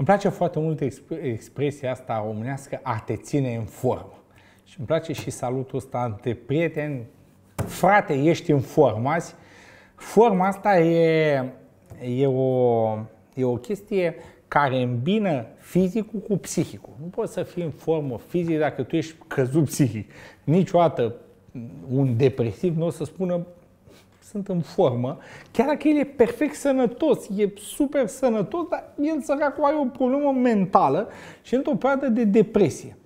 Îmi place foarte mult exp- expresia asta românească, a te ține în formă. Și îmi place și salutul ăsta între prieteni. Frate, ești în formă azi. Forma asta e, e, o, e o chestie care îmbină fizicul cu psihicul. Nu poți să fii în formă fizică dacă tu ești căzut psihic. Niciodată un depresiv nu o să spună sunt în formă, chiar dacă el e perfect sănătos, e super sănătos, dar el săracul are o problemă mentală și într-o perioadă de depresie.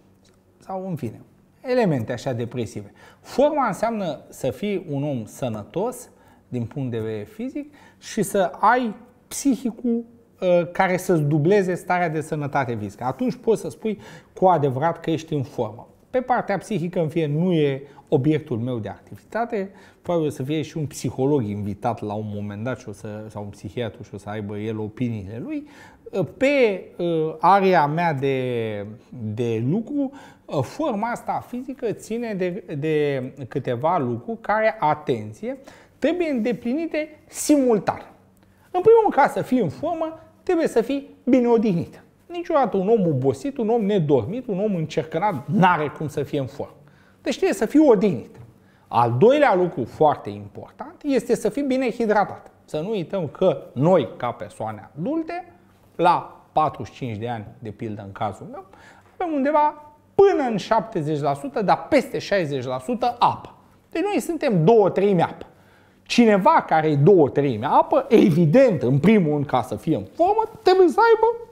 Sau în fine, elemente așa depresive. Forma înseamnă să fii un om sănătos din punct de vedere fizic și să ai psihicul uh, care să-ți dubleze starea de sănătate fizică. Atunci poți să spui cu adevărat că ești în formă. Pe partea psihică, în fie, nu e obiectul meu de activitate, probabil să fie și un psiholog invitat la un moment dat și o să, sau un psihiatru și o să aibă el opiniile lui. Pe uh, area mea de, de lucru, uh, forma asta fizică ține de, de câteva lucruri care, atenție, trebuie îndeplinite simultan. În primul ca să fii în formă, trebuie să fii bine odihnit. Niciodată un om obosit, un om nedormit, un om încercănat, n-are cum să fie în formă. Deci trebuie să fii odihnit. Al doilea lucru foarte important este să fii bine hidratat. Să nu uităm că noi, ca persoane adulte, la 45 de ani, de pildă în cazul meu, avem undeva până în 70%, dar peste 60% apă. Deci noi suntem două treimi apă. Cineva care e două treimi apă, evident, în primul rând, ca să fie în formă, trebuie să aibă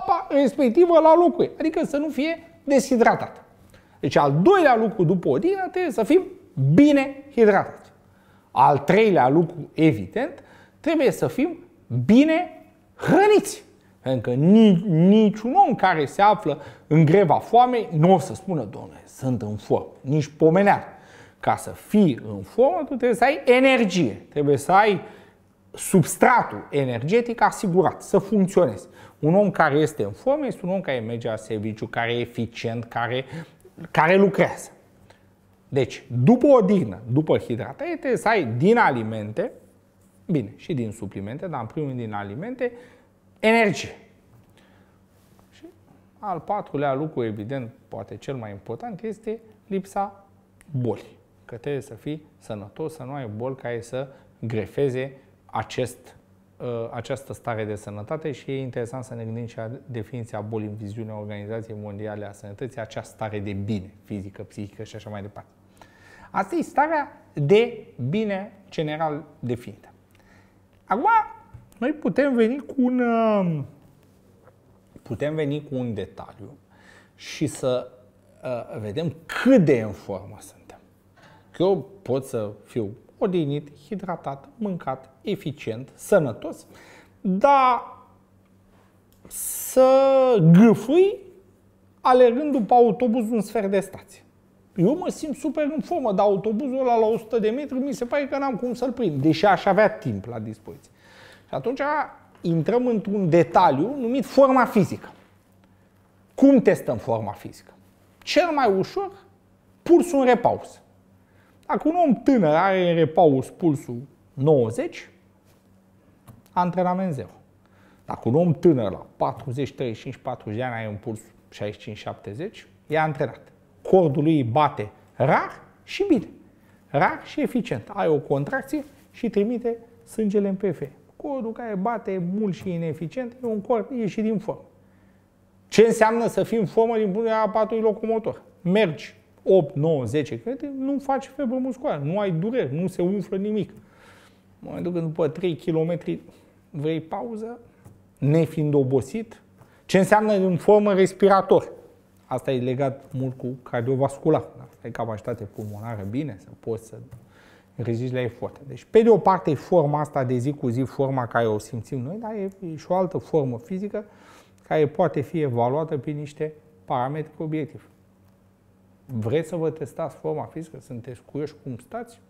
apa respectivă la locul Adică să nu fie deshidratat. Deci al doilea lucru după odihnă trebuie să fim bine hidratați. Al treilea lucru, evident, trebuie să fim bine hrăniți. Pentru că nici, niciun om care se află în greva foamei nu o să spună, domnule, sunt în formă, nici pomeneală. Ca să fii în formă, tu trebuie să ai energie, trebuie să ai substratul energetic asigurat, să funcționezi. Un om care este în formă este un om care merge la serviciu, care e eficient, care, care lucrează. Deci, după odihnă, după hidratare, trebuie să ai din alimente, bine, și din suplimente, dar în primul rând din alimente, energie. Și al patrulea lucru, evident, poate cel mai important, este lipsa bolii. Că trebuie să fii sănătos, să nu ai boli care să grefeze acest, uh, această stare de sănătate și e interesant să ne gândim și la definiția bolii în viziunea Organizației Mondiale a Sănătății, această stare de bine, fizică, psihică și așa mai departe. Asta e starea de bine general definită. Acum, noi putem veni cu un, uh, putem veni cu un detaliu și să uh, vedem cât de în formă suntem. Că eu pot să fiu odihnit, hidratat, mâncat, eficient, sănătos, dar să gâfâi alergând după autobuz un sfert de stație. Eu mă simt super în formă, dar autobuzul ăla la 100 de metri mi se pare că n-am cum să-l prind, deși aș avea timp la dispoziție. Și atunci intrăm într-un detaliu numit forma fizică. Cum testăm forma fizică? Cel mai ușor, pulsul în repaus. Dacă un om tânăr are în repaus pulsul 90, antrenament zero. Dacă un om tânăr la 40, 35, 40 de ani are un puls 65-70, e antrenat. Cordul lui bate rar și bine. Rar și eficient. Ai o contracție și trimite sângele în PF. Cordul care bate mult și ineficient e un cord ieșit din formă. Ce înseamnă să fii în formă din punct de vedere apatului locomotor? Mergi 8, 9, 10 km, nu faci febră musculară, nu ai dureri, nu se umflă nimic. În momentul când după 3 km vrei pauză, nefiind obosit, ce înseamnă în formă respirator? Asta e legat mult cu cardiovascular. Da? Ai capacitate pulmonară bine, să poți să rezisti la efort. Deci, pe de o parte, e forma asta de zi cu zi, forma care o simțim noi, dar e și o altă formă fizică care poate fi evaluată prin niște parametri obiectivi. Vreți să vă testați forma fizică? Sunteți curioși cum stați?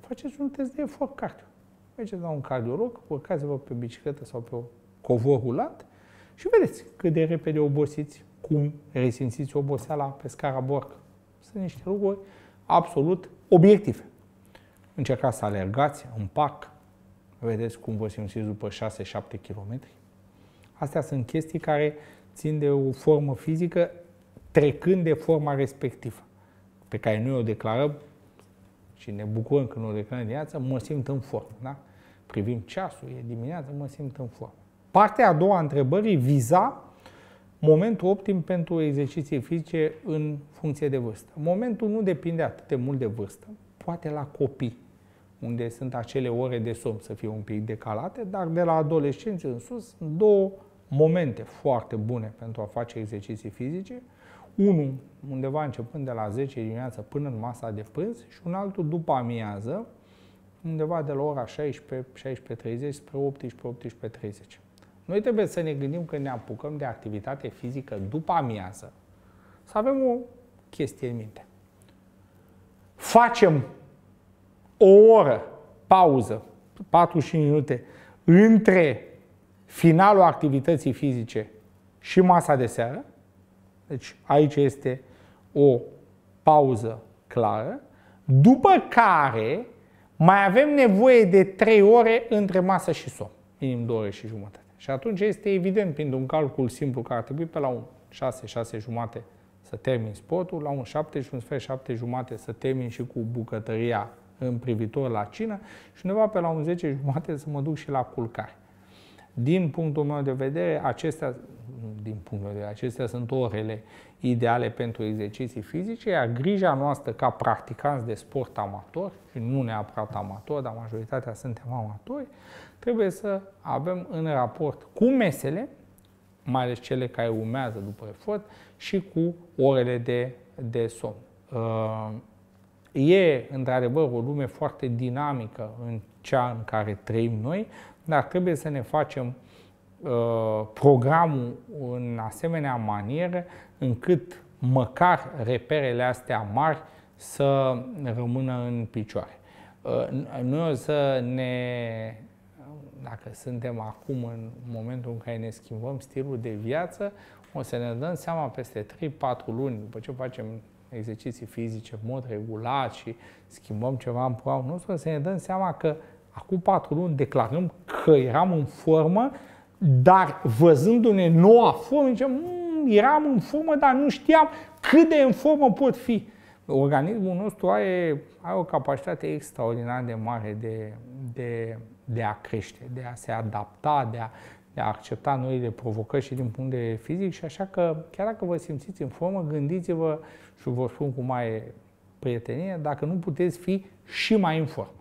Faceți un test de efort cardio. Mergeți la un cardiolog, urcați-vă pe bicicletă sau pe o covor rulant și vedeți cât de repede obosiți, cum resimțiți oboseala pe scara Borg. Sunt niște lucruri absolut obiective. Încercați să alergați în parc, vedeți cum vă simțiți după 6-7 km. Astea sunt chestii care țin de o formă fizică trecând de forma respectivă, pe care noi o declarăm și ne bucurăm când o declarăm dimineața, mă simt în formă. Da? Privim ceasul, e dimineața, mă simt în formă. Partea a doua a întrebării viza momentul optim pentru exerciții fizice în funcție de vârstă. Momentul nu depinde atât de mult de vârstă, poate la copii, unde sunt acele ore de somn să fie un pic decalate, dar de la adolescenți în sus, două momente foarte bune pentru a face exerciții fizice. Unul undeva începând de la 10 dimineața până în masa de prânz și un altul după amiază, undeva de la ora 16, 16.30 spre 18, 18.30. Noi trebuie să ne gândim că ne apucăm de activitate fizică după amiază, să avem o chestie în minte. Facem o oră pauză, 45 minute, între finalul activității fizice și masa de seară. Deci aici este o pauză clară, după care mai avem nevoie de 3 ore între masă și somn, minim 2 ore și jumătate. Și atunci este evident, prin un calcul simplu, că ar trebui pe la un 6, 6 jumate să termin sportul, la un 7 și un sfert, 7 jumate să termin și cu bucătăria în privitor la cină și undeva pe la un 10 jumate să mă duc și la culcare. Din punctul meu de vedere, acestea, din punctul meu de vedere, acestea sunt orele ideale pentru exerciții fizice, iar grija noastră ca practicanți de sport amator, și nu neapărat amator, dar majoritatea suntem amatori, trebuie să avem în raport cu mesele, mai ales cele care urmează după efort, și cu orele de, de somn. Uh, e, într-adevăr, o lume foarte dinamică în cea în care trăim noi, dar trebuie să ne facem uh, programul în asemenea manieră încât măcar reperele astea mari să rămână în picioare. Uh, noi o să ne dacă suntem acum în momentul în care ne schimbăm stilul de viață, o să ne dăm seama peste 3-4 luni, după ce facem exerciții fizice în mod regulat și schimbăm ceva în programul nostru, să ne dăm seama că acum 4 luni declarăm că eram în formă, dar văzându-ne noua formă, zicem, mmm, eram în formă, dar nu știam cât de în formă pot fi. Organismul nostru are, are o capacitate extraordinar de mare de, de de a crește, de a se adapta, de a, de a accepta noile provocări și din punct de vedere fizic și așa că chiar dacă vă simțiți în formă, gândiți-vă și vă spun cu mai prietenie dacă nu puteți fi și mai în formă.